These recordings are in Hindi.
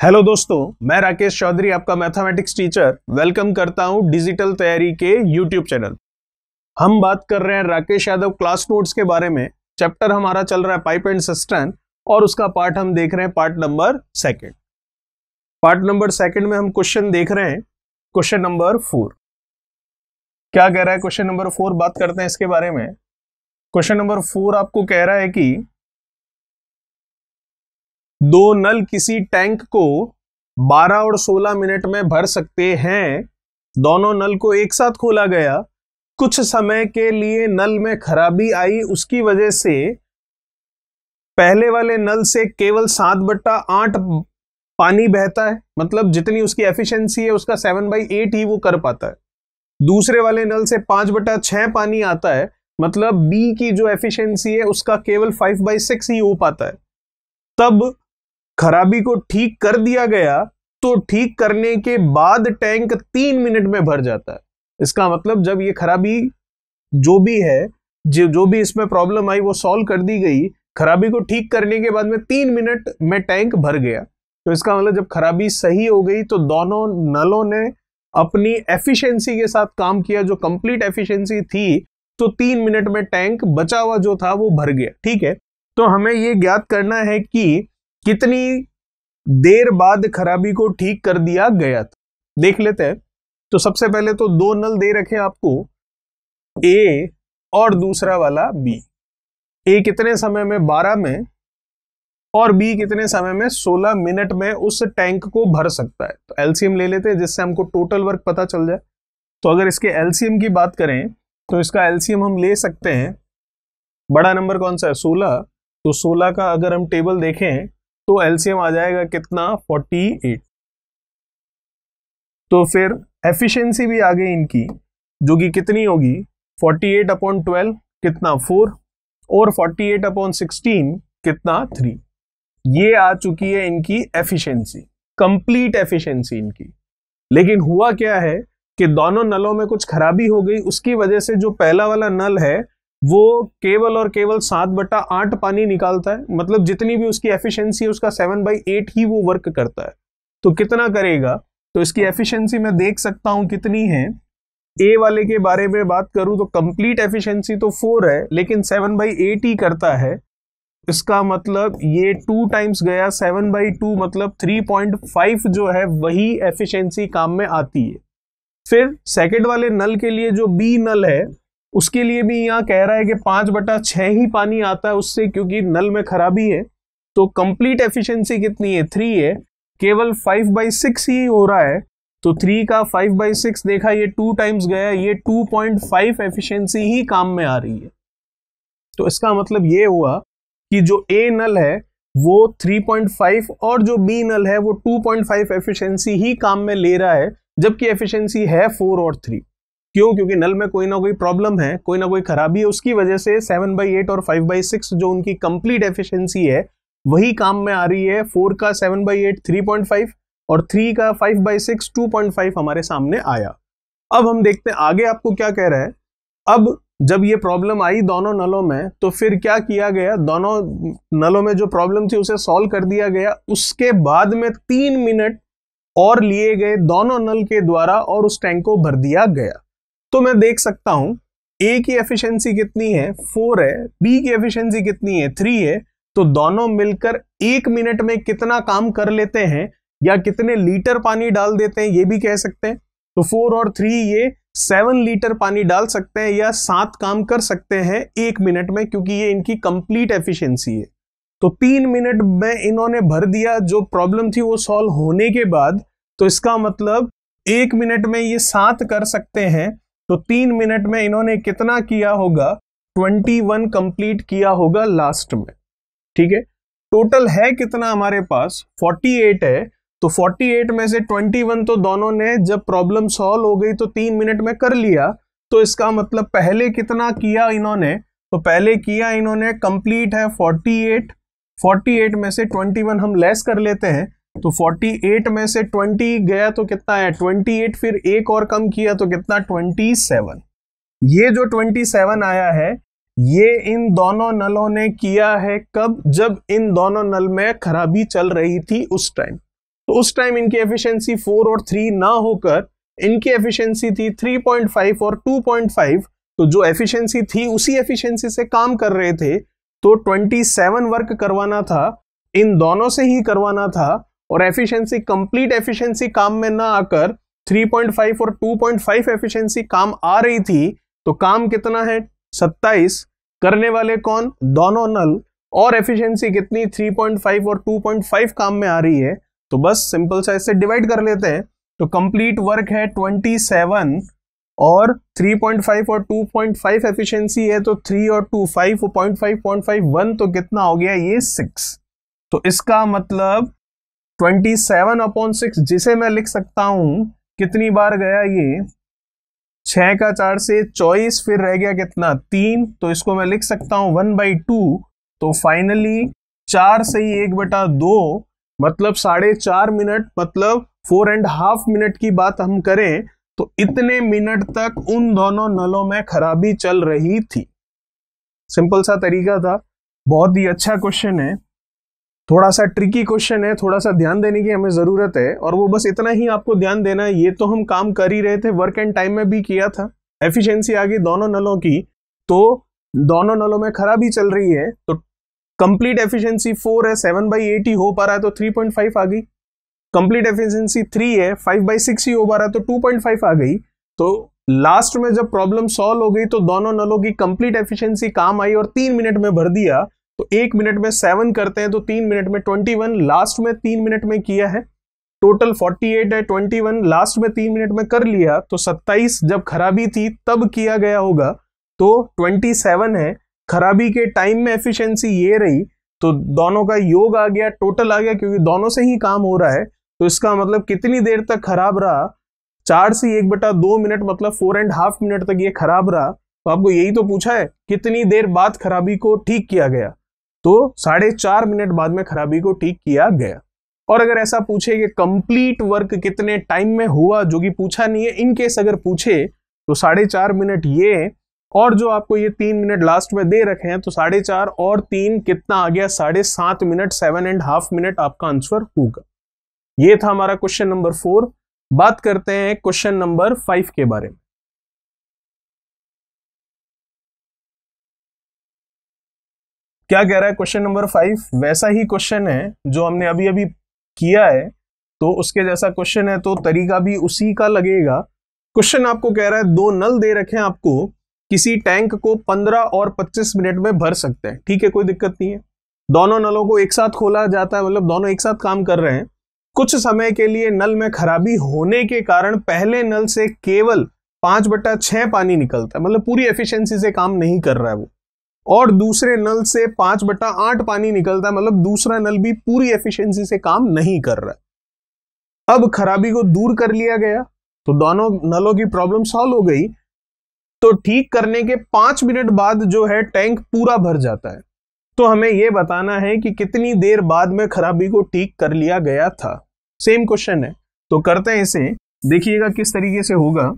हेलो दोस्तों, मैं राकेश चौधरी, आपका मैथमेटिक्स टीचर वेलकम करता हूँ डिजिटल तैयारी के यूट्यूब चैनल हम बात कर रहे हैं राकेश यादव क्लास नोट्स के बारे में। चैप्टर हमारा चल रहा है पाइप एंड सिस्टम और उसका पार्ट हम देख रहे हैं part number second part number second में हम क्वेश्चन देख रहे हैं। क्वेश्चन नंबर फोर क्या कह रहा है क्वेश्चन नंबर फोर बात करते हैं इसके बारे में। क्वेश्चन नंबर फोर आपको कह रहा है कि दो नल किसी टैंक को 12 और 16 मिनट में भर सकते हैं। दोनों नल को एक साथ खोला गया। कुछ समय के लिए नल में खराबी आई, उसकी वजह से पहले वाले नल से केवल सात बट्टा आठ पानी बहता है। मतलब जितनी उसकी एफिशिएंसी है, उसका सेवन बाई एट ही वो कर पाता है। दूसरे वाले नल से पाँच बट्टा छह पानी आता है मतलब बी की जो एफिशिएंसी है, उसका केवल फाइव बाई सिक्स ही हो पाता है। तब खराबी को ठीक कर दिया गया तो ठीक करने के बाद टैंक तीन मिनट में भर जाता है। इसका मतलब जब ये खराबी जो भी है, जो जो भी इसमें प्रॉब्लम आई, वो सॉल्व कर दी गई, खराबी को ठीक करने के बाद में तीन मिनट में टैंक भर गया। तो इसका मतलब जब खराबी सही हो गई तो दोनों नलों ने अपनी एफिशिएंसी के साथ काम किया, जो कंप्लीट एफिशिएंसी थी तो तीन मिनट में टैंक बचा हुआ जो था, वो भर गया। ठीक है? तो हमें ये ज्ञात करना है कि कितनी देर बाद खराबी को ठीक कर दिया गया था। देख लेते हैं। तो सबसे पहले तो दो नल दे रखे आपको। ए और दूसरा वाला बी। ए कितने समय में? 12 में। और बी कितने समय में? 16 मिनट में उस टैंक को भर सकता है। तो एलसीएम ले लेते हैं, जिससे हमको टोटल वर्क पता चल जाए। तो अगर इसके एलसीएम की बात करें तो इसका एलसीएम हम ले सकते हैं। बड़ा नंबर कौन सा है? 16 तो 16 का अगर हम टेबल देखें तो एलसीएम आ जाएगा कितना? 48 तो फिर एफिशिएंसी भी आ गई इनकी, जो कि कितनी होगी? 48 एट अपॉन ट्वेल्व कितना? 4 और 48 एट अपॉन सिक्सटीन कितना? 3 ये आ चुकी है इनकी एफिशिएंसी कंप्लीट एफिशिएंसी इनकी। लेकिन हुआ क्या है कि दोनों नलों में कुछ खराबी हो गई, उसकी वजह से जो पहला वाला नल है वो केवल और केवल सात बटा आठ पानी निकालता है मतलब जितनी भी उसकी एफिशिएंसी है, उसका सेवन बाई एट ही वो वर्क करता है। तो कितना करेगा? तो इसकी एफिशिएंसी मैं देख सकता हूँ कितनी है। ए वाले के बारे में बात करूँ तो कंप्लीट एफिशिएंसी तो फोर है, लेकिन सेवन बाई एट ही करता है। इसका मतलब ये टू टाइम्स गया सेवन बाई टू मतलब थ्री पॉइंट फाइव जो है, वही एफिशिएंसी काम में आती है। फिर सेकेंड वाले नल के लिए जो बी नल है उसके लिए भी यहाँ कह रहा है कि पाँच बटा छह ही पानी आता है उससे, क्योंकि नल में खराबी है। तो कंप्लीट एफिशिएंसी कितनी है? थ्री है। केवल फाइव बाई सिक्स ही हो रहा है। तो थ्री का फाइव बाई सिक्स देखा, ये टू टाइम्स गया, ये टू पॉइंट फाइव एफिशिएंसी ही काम में आ रही है। तो इसका मतलब ये हुआ कि जो ए नल है, वो 3.5 और जो बी नल है, वो 2.5 एफिशिएंसी ही काम में ले रहा है, जबकि एफिशिएंसी है फोर और थ्री क्यों? क्योंकि नल में कोई ना कोई प्रॉब्लम है, कोई ना कोई खराबी है, उसकी वजह से सेवन बाई एट और फाइव बाई सिक्स जो उनकी कंप्लीट एफिशिएंसी है, वही काम में आ रही है। फोर का seven by eight three point five और थ्री का five by six two point five हमारे सामने आया। अब हम देखते हैं, आगे आपको क्या कह रहा है? अब जब ये प्रॉब्लम आई दोनों नलों में तो फिर क्या किया गया? दोनों नलों में जो प्रॉब्लम थी, उसे सॉल्व कर दिया गया। उसके बाद में तीन मिनट और लिए गए दोनों नल के द्वारा और उस टैंक को भर दिया गया। तो मैं देख सकता हूँ ए की एफिशिएंसी कितनी है? फोर है। बी की एफिशिएंसी कितनी है? थ्री है। तो दोनों मिलकर एक मिनट में कितना काम कर लेते हैं या कितने लीटर पानी डाल देते हैं, ये भी कह सकते हैं। तो फोर और थ्री ये सेवन लीटर पानी डाल सकते हैं या सात काम कर सकते हैं एक मिनट में, क्योंकि ये इनकी कंप्लीट एफिशिएंसी है। तो तीन मिनट में इन्होंने भर दिया, जो प्रॉब्लम थी वो सॉल्व होने के बाद तो इसका मतलब एक मिनट में ये सात कर सकते हैं। तो तीन मिनट में इन्होंने कितना किया होगा? ट्वेंटी वन कंप्लीट किया होगा लास्ट में। ठीक है? टोटल है कितना हमारे पास? फोर्टी एट है। तो फोर्टी एट में से ट्वेंटी वन तो दोनों ने जब प्रॉब्लम सॉल्व हो गई तो तीन मिनट में कर लिया। तो इसका मतलब पहले कितना किया इन्होंने? तो पहले किया इन्होंने कंप्लीट है फोर्टी एट। फोर्टी एट में से ट्वेंटी वन हम लेस कर लेते हैं। तो 48 में से 20 गया तो कितना है? 28 फिर एक और कम किया तो कितना? 27 ये जो 27 आया है, ये इन दोनों नलों ने किया है कब? जब इन दोनों नल में खराबी चल रही थी उस टाइम तो उस टाइम इनकी एफिशिएंसी फोर और थ्री ना होकर, इनकी एफिशिएंसी थी 3.5 और 2.5 तो जो एफिशिएंसी थी, उसी एफिशिएंसी से काम कर रहे थे। तो 27 वर्क करवाना था, इन दोनों से ही करवाना था। और एफिशिएंसी कंप्लीट एफिशिएंसी काम में ना आकर 3.5 और 2.5 एफिशिएंसी काम आ रही थी तो काम कितना है? 27 करने वाले कौन? दोनों नल। और एफिशिएंसी कितनी? 3.5 और 2.5 काम में आ रही है। तो बस सिंपल सा इससे डिवाइड कर लेते हैं। तो कंप्लीट वर्क है 27 और 3.5 और 2.5 एफिशिएंसी है तो 3 और 2 5 point five point five one तो कितना हो गया? ये 6 तो इसका मतलब 27 अपॉन सिक्स जिसे मैं लिख सकता हूँ, कितनी बार गया ये? छह का चार से चौबीस, फिर रह गया कितना? तीन तो इसको मैं लिख सकता हूँ वन बाई टू तो फाइनली चार से ही एक बटा दो मतलब साढ़े चार मिनट मतलब फोर एंड हाफ़ मिनट की बात हम करें तो इतने मिनट तक उन दोनों नलों में खराबी चल रही थी। सिंपल सा तरीका था। बहुत ही अच्छा क्वेश्चन है। थोड़ा सा ट्रिकी क्वेश्चन है, थोड़ा सा ध्यान देने की हमें ज़रूरत है और वो बस इतना ही आपको ध्यान देना है। ये तो हम काम कर ही रहे थे वर्क एंड टाइम में भी किया था। एफिशिएंसी आ गई दोनों नलों की तो दोनों नलों में खराबी चल रही है तो कंप्लीट एफिशिएंसी फोर है सेवन बाई एट ही हो पा रहा है तो थ्री पॉइंट फाइव आ गई। कंप्लीट एफिशिएंसी थ्री है फाइव बाई सिक्स ही हो पा रहा है तो टू पॉइंट फाइव आ गई। तो लास्ट में जब प्रॉब्लम सॉल्व हो गई तो दोनों नलों की कंप्लीट एफिशिएंसी काम आई और तीन मिनट में भर दिया। तो एक मिनट में सेवन करते हैं तो तीन मिनट में ट्वेंटी वन लास्ट में तीन मिनट में किया है। टोटल फोर्टी एट है ट्वेंटी वन लास्ट में तीन मिनट में कर लिया तो सत्ताईस जब खराबी थी, तब किया गया होगा। तो ट्वेंटी सेवन है, खराबी के टाइम में एफिशिएंसी ये रही तो दोनों का योग आ गया टोटल आ गया, क्योंकि दोनों से ही काम हो रहा है। तो इसका मतलब कितनी देर तक खराब रहा? चार से एक बटा दो मिनट मतलब फोर एंड हाफ़ मिनट तक ये खराब रहा। तो आपको यही तो पूछा है, कितनी देर बाद खराबी को ठीक किया गया? तो साढ़े चार मिनट बाद में खराबी को ठीक किया गया। और अगर ऐसा पूछे कि कंप्लीट वर्क कितने टाइम में हुआ, जो कि पूछा नहीं है इन केस अगर पूछे तो साढ़े चार मिनट ये, और जो आपको ये तीन मिनट लास्ट में दे रखे हैं तो साढ़े चार और तीन कितना आ गया? साढ़े सात minute seven and half minute आपका आंसर होगा। ये था हमारा क्वेश्चन नंबर फोर बात करते हैं क्वेश्चन नंबर फाइव के बारे में। क्या कह रहा है क्वेश्चन नंबर फाइव वैसा ही क्वेश्चन है जो हमने अभी अभी किया है तो उसके जैसा क्वेश्चन है तो तरीका भी उसी का लगेगा। क्वेश्चन आपको कह रहा है, दो नल दे रखे हैं आपको, किसी टैंक को 15 और 25 मिनट में भर सकते हैं। ठीक है, कोई दिक्कत नहीं है। दोनों नलों को एक साथ खोला जाता है मतलब दोनों एक साथ काम कर रहे हैं। कुछ समय के लिए नल में खराबी होने के कारण पहले नल से केवल पाँच बट्टा छह पानी निकलता है मतलब पूरी एफिशिएंसी से काम नहीं कर रहा है वो। और दूसरे नल से पाँच बट्टा आठ पानी निकलता है मतलब दूसरा नल भी पूरी एफिशिएंसी से काम नहीं कर रहा अब खराबी को दूर कर लिया गया तो दोनों नलों की प्रॉब्लम सॉल्व हो गई। तो ठीक करने के पाँच मिनट बाद जो है टैंक पूरा भर जाता है। तो हमें यह बताना है कि कितनी देर बाद में खराबी को ठीक कर लिया गया था। सेम क्वेश्चन है। तो करते हैं इसे। देखिएगा किस तरीके से होगा।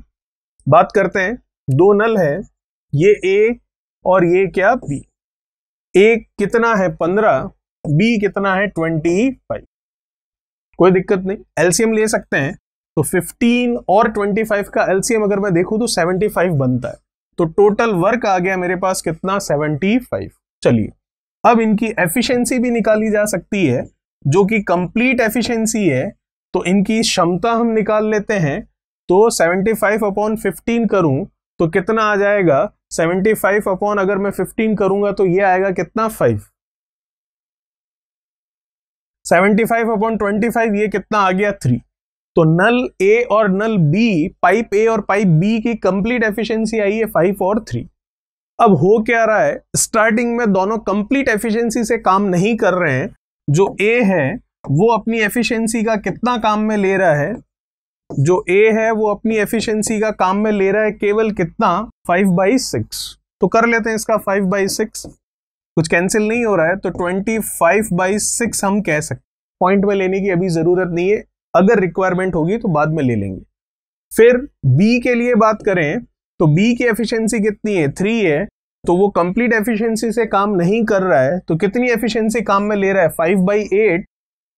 बात करते हैं। दो नल है। ये ए और ये क्या? बी ए कितना है? पंद्रह. बी कितना है? ट्वेंटी फाइव कोई दिक्कत नहीं। एलसीएम ले सकते हैं। तो 15 और 25 का एलसीएम अगर मैं देखूँ तो 75 बनता है। तो टोटल वर्क आ गया मेरे पास कितना? 75 चलिए। अब इनकी एफिशिएंसी भी निकाली जा सकती है। जो कि कंप्लीट एफिशिएंसी है तो इनकी क्षमता हम निकाल लेते हैं। तो 75 अपॉन फिफ्टीन करूँ तो कितना आ जाएगा? 75 अपॉन अगर मैं 15 करूँगा तो ये आएगा कितना? 5 75 अपॉन 25 ये कितना आ गया? थ्री तो नल ए और नल बी पाइप ए और पाइप बी की कंप्लीट एफिशिएंसी आई है फाइव और थ्री अब हो क्या रहा है? स्टार्टिंग में दोनों कंप्लीट एफिशिएंसी से काम नहीं कर रहे हैं। जो ए है, वो अपनी एफिशिएंसी का कितना काम में ले रहा है? जो ए है, वो अपनी एफिशिएंसी का काम में ले रहा है केवल कितना? फाइव बाई सिक्स तो कर लेते हैं इसका फाइव बाई सिक्स कुछ कैंसिल नहीं हो रहा है तो ट्वेंटी फाइव बाई सिक्स हम कह सकते पॉइंट में लेने की अभी ज़रूरत नहीं है। अगर रिक्वायरमेंट होगी तो बाद में ले लेंगे। फिर बी के लिए बात करें तो बी की एफिशिएंसी कितनी है? थ्री है। तो वो कंप्लीट एफिशिएंसी से काम नहीं कर रहा है तो कितनी एफिशिएंसी काम में ले रहा है? फाइव बाई एट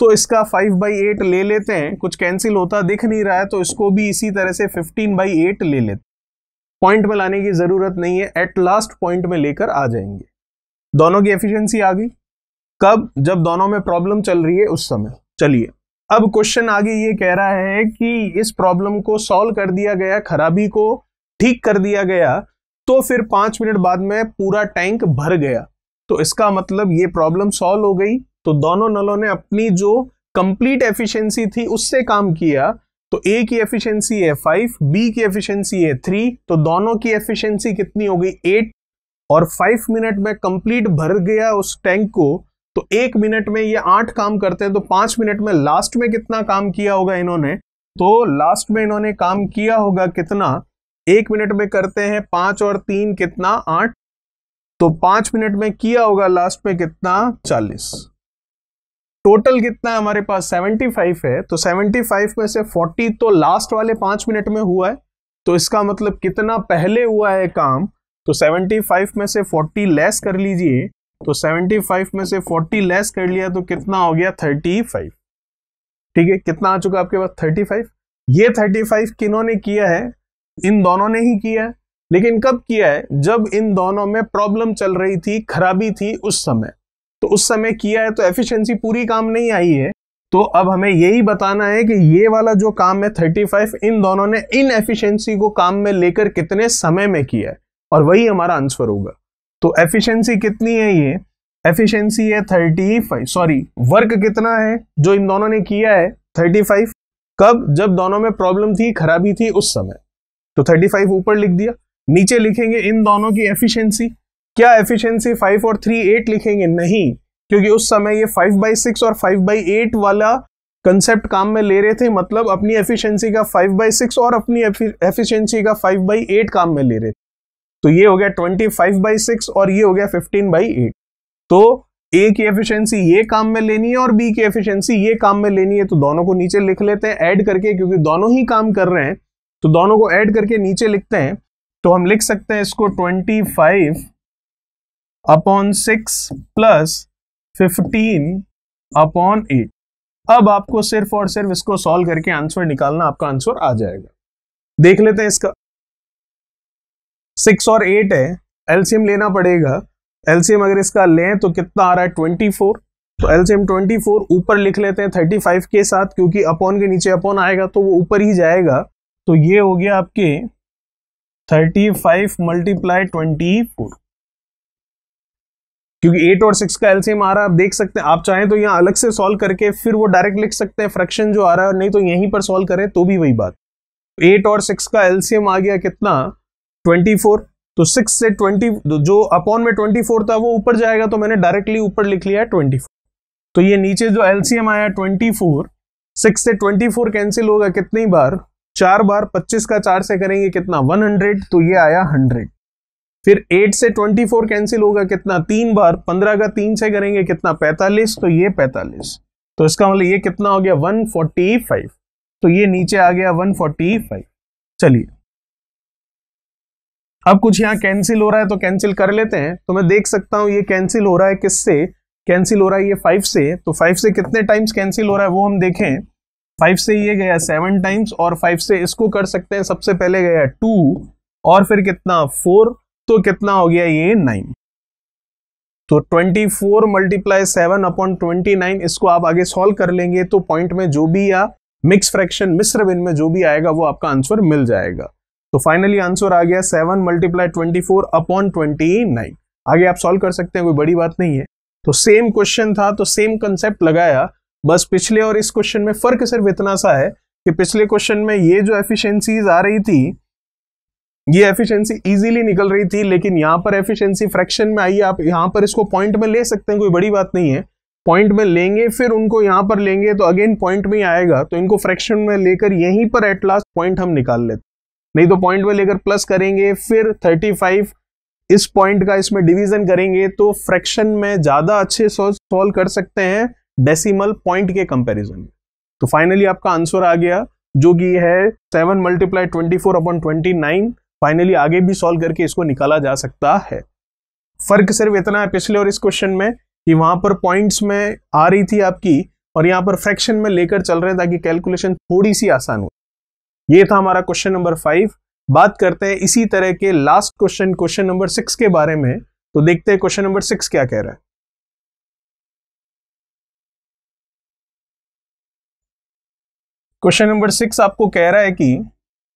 तो इसका फाइव बाई एट ले लेते हैं। कुछ कैंसिल होता दिख नहीं रहा है तो इसको भी इसी तरह से फिफ्टीन बाई एट ले लेते पॉइंट में लाने की ज़रूरत नहीं है एट लास्ट पॉइंट में लेकर आ जाएँगे। दोनों की एफिशिएंसी आ गई। कब? जब दोनों में प्रॉब्लम चल रही है, उस समय। चलिए, अब क्वेश्चन आगे ये कह रहा है कि इस प्रॉब्लम को सॉल्व कर दिया गया, खराबी को ठीक कर दिया गया तो फिर पाँच मिनट बाद में पूरा टैंक भर गया। तो इसका मतलब ये प्रॉब्लम सॉल्व हो गई। तो दोनों नलों ने अपनी जो कंप्लीट एफिशिएंसी थी, उससे काम किया। तो ए की एफिशिएंसी है फाइव बी की एफिशिएंसी है थ्री तो दोनों की एफिशिएंसी कितनी हो गई? एट और फाइव मिनट में कंप्लीट भर गया उस टैंक को तो एक मिनट में ये आठ काम करते हैं तो पाँच मिनट में लास्ट में कितना काम किया होगा इन्होंने? तो लास्ट में इन्होंने काम किया होगा कितना? एक मिनट में करते हैं पाँच और तीन कितना? आठ। तो पाँच मिनट में किया होगा लास्ट में कितना? चालीस। टोटल कितना है हमारे पास? सेवेंटी फाइव है। तो सेवेंटी फाइव में से फोर्टी तो लास्ट वाले पाँच मिनट में हुआ है। तो इसका मतलब कितना पहले हुआ है काम? तो सेवेंटी फाइव में से फोर्टी लेस कर लीजिए। तो 75 में से 40 लेस कर लिया तो कितना हो गया? 35 ठीक है? कितना आ चुका आपके पास? 35 ये 35 किन्होंने किया है? इन दोनों ने ही किया है। लेकिन कब किया है? जब इन दोनों में प्रॉब्लम चल रही थी, खराबी थी उस समय। तो उस समय किया है तो एफिशिएंसी पूरी काम नहीं आई है। तो अब हमें यही बताना है कि ये वाला जो काम है 35 इन दोनों ने इन एफिशिएंसी को काम में लेकर कितने समय में किया है? और वही हमारा आंसर होगा। तो एफिशिएंसी कितनी है ये? एफिशिएंसी है थर्टी फाइव सॉरी वर्क कितना है जो इन दोनों ने किया है थर्टी फाइव कब? जब दोनों में प्रॉब्लम थी, खराबी थी, उस समय। तो थर्टी फाइव ऊपर लिख दिया। नीचे लिखेंगे इन दोनों की एफिशिएंसी क्या एफिशिएंसी फाइव और थ्री एट लिखेंगे? नहीं, क्योंकि उस समय ये फाइव बाई सिक्स और फाइव बाई एट वाला कंसेप्ट काम में ले रहे थे मतलब अपनी एफिशिएंसी का फाइव बाई सिक्स और अपनी एफिशिएंसी का फाइव बाई एट काम में ले रहे थे। तो ये हो गया ट्वेंटी फाइव बाई सिक्स और ये हो गया फिफ्टीन बाई एट तो ए की एफिशिएंसी ये काम में लेनी है और बी की एफिशिएंसी ये काम में लेनी है तो दोनों को नीचे लिख लेते हैं ऐड करके, क्योंकि दोनों ही काम कर रहे हैं तो दोनों को ऐड करके नीचे लिखते हैं। तो हम लिख सकते हैं इसको twenty five upon six plus fifteen upon eight अब आपको सिर्फ़ और सिर्फ़ इसको सॉल्व करके आंसर निकालना आपका आंसर आ जाएगा। देख लेते हैं इसका। सिक्स और एट है एलसीएम लेना पड़ेगा। एलसीएम अगर इसका लें तो कितना आ रहा है? ट्वेंटी फोर तो एलसीएम ट्वेंटी फोर ऊपर लिख लेते हैं थर्टी फाइव के साथ, क्योंकि अपॉन के नीचे अपॉन आएगा तो वो ऊपर ही जाएगा। तो ये हो गया आपके thirty five multiply twenty four क्योंकि एट और सिक्स का एलसीएम आ रहा है, आप देख सकते हैं, आप चाहें तो यहाँ अलग से सॉल्व करके फिर वो डायरेक्ट लिख सकते हैं फ्रैक्शन जो आ रहा है नहीं तो यहीं पर सॉल्व करें तो भी वही बात। एट और सिक्स का एलसीएम आ गया कितना? ट्वेंटी फोर तो सिक्स से ट्वेंटी जो अपॉन में ट्वेंटी फोर था, वो ऊपर जाएगा तो मैंने डायरेक्टली ऊपर लिख लिया ट्वेंटी फोर तो ये नीचे जो एलसीएम आया ट्वेंटी फोर सिक्स से ट्वेंटी फोर कैंसिल होगा कितनी बार? चार बार, पच्चीस का चार से करेंगे कितना? वन हंड्रेड तो ये आया हंड्रेड फिर एट से ट्वेंटी फोर कैंसिल होगा कितना? तीन बार। पंद्रह का तीन से करेंगे कितना? पैंतालीस। तो ये पैंतालीस। तो इसका मतलब ये कितना हो गया? वन फोर्टी फाइव तो ये नीचे आ गया वन फोर्टी फाइव चलिए। अब कुछ यहाँ कैंसिल हो रहा है तो कैंसिल कर लेते हैं। तो मैं देख सकता हूँ ये कैंसिल हो रहा है किससे? कैंसिल हो रहा है ये फाइव से। तो फाइव से कितने टाइम्स कैंसिल हो रहा है वो हम देखें। फाइव से ये गया सेवन टाइम्स और फाइव से इसको कर सकते हैं। सबसे पहले गया टू और फिर कितना? फोर तो कितना हो गया ये नाइन तो 24 four multiply seven upon twenty इसको आप आगे सॉल्व कर लेंगे तो पॉइंट में जो भी या मिक्स फ्रैक्शन मिश्र बिन में जो भी आएगा वो आपका आंसर मिल जाएगा। तो फाइनली आंसर आ गया seven multiply twenty four upon twenty nine आगे आप सॉल्व कर सकते हैं, कोई बड़ी बात नहीं है। तो सेम क्वेश्चन था तो सेम कंसेप्ट लगाया। बस पिछले और इस क्वेश्चन में फ़र्क सिर्फ़ इतना सा है कि पिछले क्वेश्चन में ये जो एफिशिएंसीज आ रही थी ये एफिशिएंसी इजीली निकल रही थी, लेकिन यहाँ पर एफिशिएंसी फ्रैक्शन में आई आप यहाँ पर इसको पॉइंट में ले सकते हैं, कोई बड़ी बात नहीं है। पॉइंट में लेंगे, फिर उनको यहाँ पर लेंगे तो अगेन पॉइंट में ही आएगा तो इनको फ्रैक्शन में लेकर यहीं पर एट लास्ट पॉइंट हम निकाल लेते नहीं तो पॉइंट में लेकर प्लस करेंगे, फिर 35 इस पॉइंट का इसमें डिवीज़न करेंगे तो फ्रैक्शन में ज़्यादा अच्छे सॉल्व कर सकते हैं डेसिमल पॉइंट के कंपैरिजन में। तो फाइनली आपका आंसर आ गया, जो कि है seven multiply twenty four upon twenty nine finally आगे भी सॉल्व करके इसको निकाला जा सकता है। फ़र्क सिर्फ़ इतना है पिछले और इस क्वेश्चन में कि वहाँ पर पॉइंट्स में आ रही थी आपकी और यहाँ पर फ्रैक्शन में लेकर चल रहे हैं ताकि कैलकुलेशन थोड़ी सी आसान हो। ये था हमारा क्वेश्चन नंबर फाइव बात करते हैं इसी तरह के last question question number six के बारे में। तो देखते हैं क्वेश्चन नंबर सिक्स क्या कह रहा है। क्वेश्चन नंबर सिक्स आपको कह रहा है कि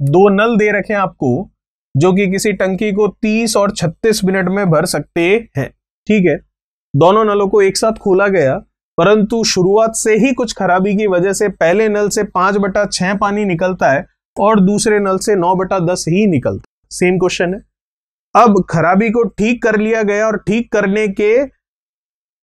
दो नल दे रखे हैं आपको। जो कि किसी टंकी को 30 और 36 मिनट में भर सकते हैं। ठीक है? दोनों नलों को एक साथ खोला गया, परंतु शुरुआत से ही कुछ खराबी की वजह से पहले नल से पाँच बटा छह पानी निकलता है और दूसरे नल से नौ बटा दस ही निकलता है। सेम क्वेश्चन है। अब खराबी को ठीक कर लिया गया और ठीक करने के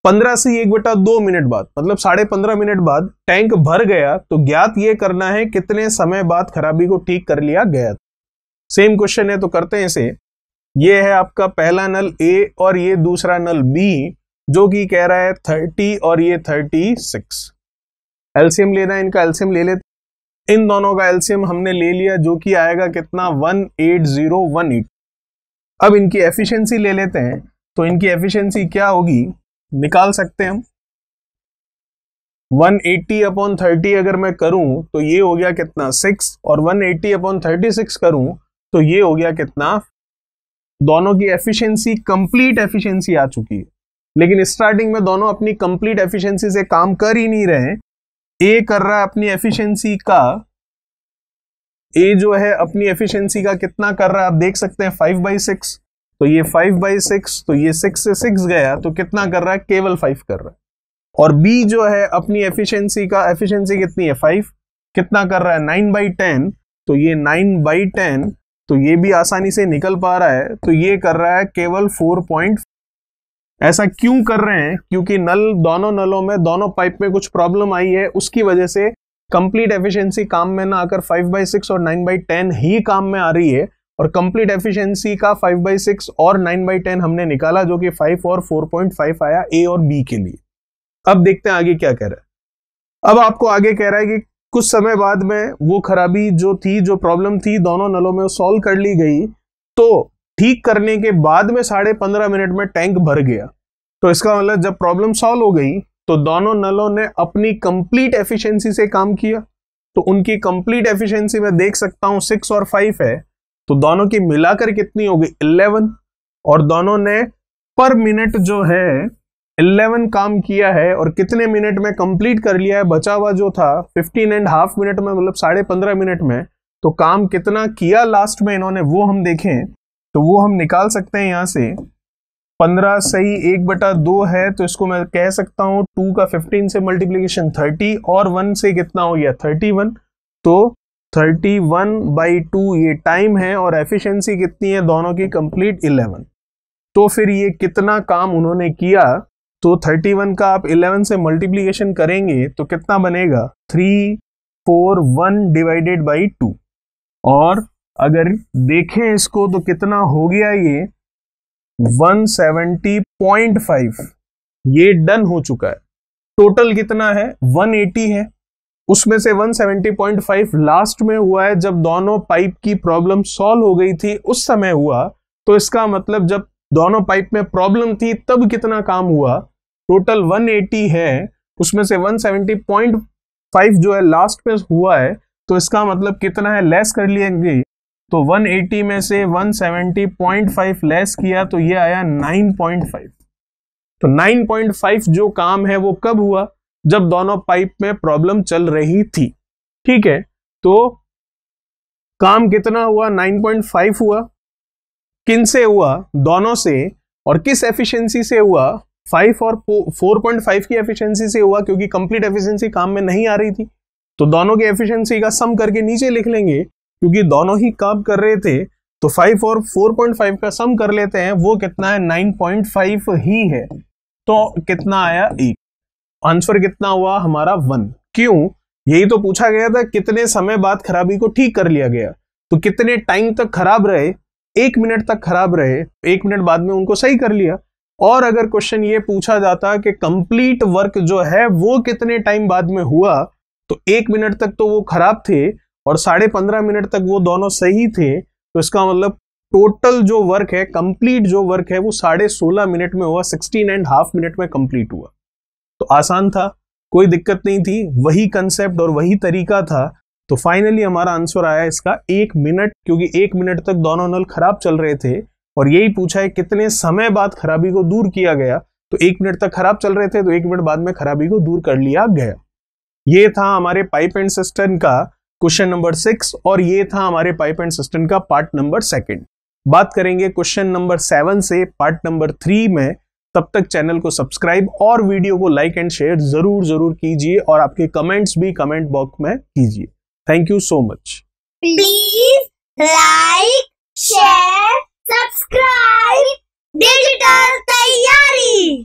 पंद्रह से एक बटा दो मिनट बाद मतलब साढ़े पंद्रह मिनट बाद, टैंक भर गया तो ज्ञात ये करना है कितने समय बाद खराबी को ठीक कर लिया गया सेम क्वेश्चन है तो करते हैं इसे ये है आपका पहला नल ए और ये दूसरा नल बी जो कि कह रहा है थर्टी और ये थर्टी सिक्स एल्सियम लेना है इनका एल्सियम ले लेते इन दोनों का एल्सियम हमने ले लिया, जो कि आएगा कितना? One eight zero one eight अब इनकी एफिशिएंसी ले लेते हैं। तो इनकी एफिशिएंसी क्या होगी? निकाल सकते हैं हम। 180 अपॉन थर्टी अगर मैं करूँ तो ये हो गया कितना? सिक्स और 180 अपॉन थर्टी सिक्स करूँ तो ये हो गया कितना? दोनों की एफिशिएंसी कंप्लीट एफिशिएंसी आ चुकी है। लेकिन स्टार्टिंग में दोनों अपनी कंप्लीट एफिशिएंसी से काम कर ही नहीं रहे ए कर रहा है अपनी एफिशिएंसी का। ए जो है अपनी एफिशिएंसी का कितना कर रहा है? आप देख सकते हैं फाइव बाई सिक्स तो ये फाइव बाई सिक्स तो ये सिक्स से सिक्स गया तो कितना कर रहा है? केवल फाइव कर रहा है। और बी जो है अपनी एफिशिएंसी का एफिशिएंसी कितनी है? फाइव कितना कर रहा है? नाइन बाई टेन तो ये नाइन बाई टेन तो ये भी आसानी से निकल पा रहा है। तो ये कर रहा है केवल फोर पॉइंट ऐसा क्यों कर रहे हैं? क्योंकि नल, दोनों नलों में, दोनों पाइप में कुछ प्रॉब्लम आई है। उसकी वजह से कंप्लीट एफिशिएंसी काम में ना आकर फाइव बाई सिक्स और नाइन बाई टेन ही काम में आ रही है। और कंप्लीट एफिशिएंसी का फाइव बाई सिक्स और नाइन बाई टेन हमने निकाला जो कि फाइव और फोर पॉइंट फाइव आया ए और बी के लिए। अब देखते हैं आगे क्या कह रहा है। अब आपको आगे कह रहा है कि कुछ समय बाद में वो खराबी जो थी, जो प्रॉब्लम थी, दोनों नलों में सॉल्व कर ली गई। तो ठीक करने के बाद में साढ़े पंद्रह मिनट में टैंक भर गया। तो इसका मतलब जब प्रॉब्लम सॉल्व हो गई तो दोनों नलों ने अपनी कंप्लीट एफिशिएंसी से काम किया। तो उनकी कंप्लीट एफिशिएंसी में देख सकता हूँ सिक्स और फाइव है। तो दोनों की मिलाकर कितनी होगी इलेवन और दोनों ने पर मिनट जो है इलेवन काम किया है और कितने मिनट में कंप्लीट कर लिया है? बचा हुआ जो था फिफ्टीन एंड हाफ़ मिनट में मतलब साढ़े पंद्रह मिनट में तो काम कितना किया लास्ट में इन्होंने, वो हम देखें। तो वो हम निकाल सकते हैं यहाँ से। पंद्रह सही एक बटा दो है तो इसको मैं कह सकता हूँ टू का फिफ्टीन से मल्टीप्लीकेशन थर्टी और वन से कितना हो गया? थर्टी वन तो थर्टी वन बाई टू ये टाइम है और एफिशिएंसी कितनी है? दोनों की कंप्लीट इलेवन तो फिर ये कितना काम उन्होंने किया? तो थर्टी वन का आप इलेवन से मल्टीप्लीकेशन करेंगे तो कितना बनेगा? Three four one divided by two और अगर देखें इसको तो कितना हो गया ये? 170.5 ये डन हो चुका है। टोटल कितना है? 180 है। उसमें से 170.5 लास्ट में हुआ है, जब दोनों पाइप की प्रॉब्लम सॉल्व हो गई थी, उस समय हुआ। तो इसका मतलब जब दोनों पाइप में प्रॉब्लम थी, तब कितना काम हुआ? टोटल 180 है, उसमें से 170.5 जो है लास्ट में हुआ है तो इसका मतलब कितना है? लेस कर लिएँगे तो 180 में से 170.5 लेस किया तो ये आया 9.5 तो 9.5 जो काम है वो कब हुआ? जब दोनों पाइप में प्रॉब्लम चल रही थी। ठीक है? तो काम कितना हुआ? 9.5 हुआ। किन से हुआ? दोनों से। और किस एफिशिएंसी से हुआ? 5 और 4.5 की एफिशिएंसी से हुआ क्योंकि कंप्लीट एफिशिएंसी काम में नहीं आ रही थी। तो दोनों की एफिशिएंसी का सम करके नीचे लिख लेंगे, क्योंकि दोनों ही काम कर रहे थे तो फाइव और फोर पॉइंट फाइव का सम कर लेते हैं, वो कितना है? नाइन पॉइंट फाइव ही है। तो कितना आया? एक। आंसर कितना हुआ? हमारा वन क्यों? यही तो पूछा गया था, कितने समय बाद खराबी को ठीक कर लिया गया? तो कितने टाइम तक खराब रहे? एक मिनट तक खराब रहे। एक मिनट बाद में उनको सही कर लिया। और अगर क्वेश्चन ये पूछा जाता कि कंप्लीट वर्क जो है, वो कितने टाइम बाद में हुआ? तो एक मिनट तक तो वो खराब थे और साढ़े पंद्रह मिनट तक वो दोनों सही थे। तो इसका मतलब टोटल जो वर्क है कंप्लीट जो वर्क है, वो साढ़े सोलह मिनट में हुआ सिक्सटीन एंड हाफ़ मिनट में कंप्लीट हुआ। तो आसान था, कोई दिक्कत नहीं थी, वही कंसेप्ट और वही तरीका था। तो फाइनली हमारा आंसर आया इसका एक मिनट क्योंकि एक मिनट तक दोनों नल खराब चल रहे थे। और यही पूछा है, कितने समय बाद खराबी को दूर किया गया? तो एक मिनट तक खराब चल रहे थे तो एक मिनट बाद में खराबी को दूर कर लिया गया। ये था हमारे पाइप एंड सिस्टम का क्वेश्चन नंबर सिक्स और ये था हमारे पाइप एंड सिस्टम का पार्ट नंबर सेकंड। बात करेंगे क्वेश्चन नंबर सेवन से पार्ट नंबर थ्री में। तब तक चैनल को सब्सक्राइब और वीडियो को लाइक एंड शेयर ज़रूर ज़रूर कीजिए और आपके कमेंट्स भी कमेंट बॉक्स में कीजिए। Thank you so much. Please like, share subscribe digital तैयारी